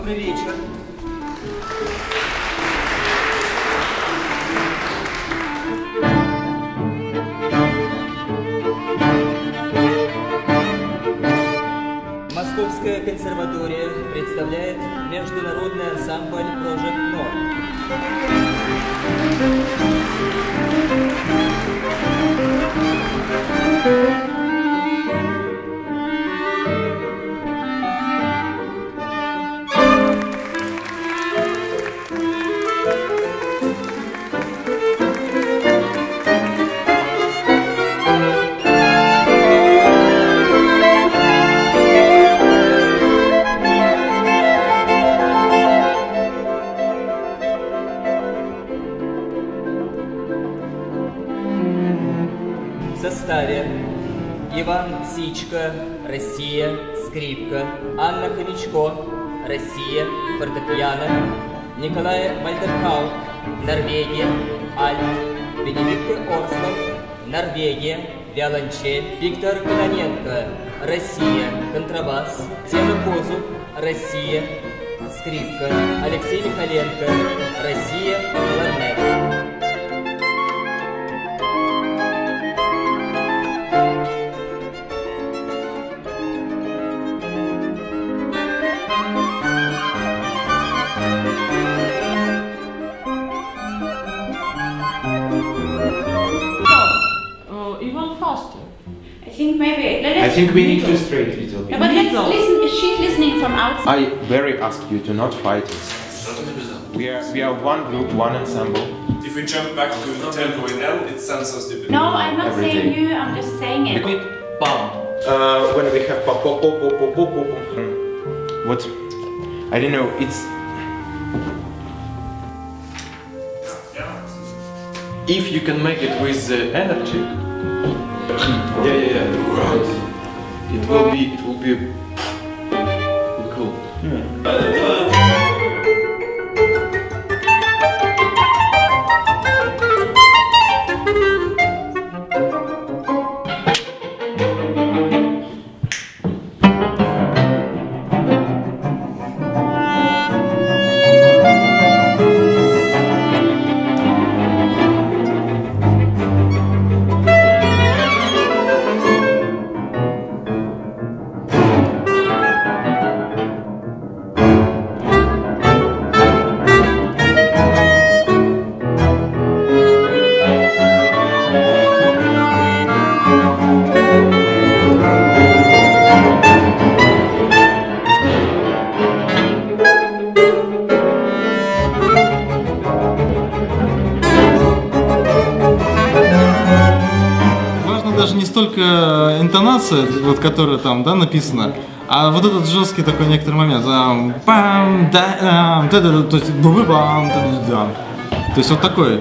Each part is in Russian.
Добрый вечер. Московская консерватория представляет международный ансамбль Project Nord. Составе Иван Сичка, Россия, скрипка, Анна Хомячко, Россия, фортепиано, Николай Вальдерхау, Норвегия, альт, Бенедикт Орслов, Норвегия, виолончель, Виктор Кононенко, Россия, контрабас, Тема Козуб, Россия, скрипка, Алексей Михаленко, Россия, кларнет. maybe let us I think we need to straight a little bit. No, but let's listen. She's listening from outside. I very ask you to not fight us. We are we are one group, one ensemble. If we jump back to tempo in L, it sounds so stupid. No, I'm not Every saying day. you. I'm just saying it. We need bump. Uh, when we have pop, pop, pop, pop, pop, pop, pop. What? I don't know. It's if you can make it with the energy yeah, yeah, yeah. Right. It will be, it will be, cool. Yeah. Uh, даже не столько интонация, вот которая там, да, написана, а вот этот жесткий такой некоторый момент. Там, пам, да, ам, да, да, да, то есть бам да, да, да. То есть вот такой.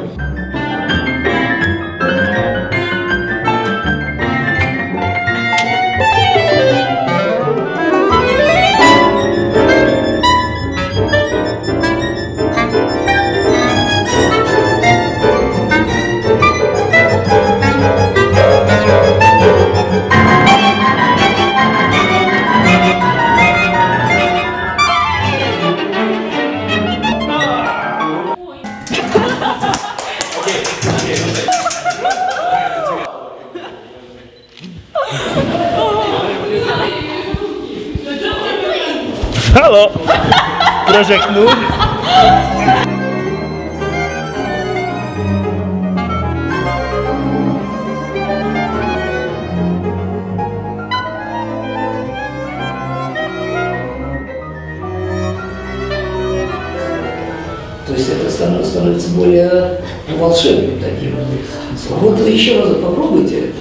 Hallo! Project Moon. То есть это станов- становится более волшебным таким. Вот еще раз попробуйте.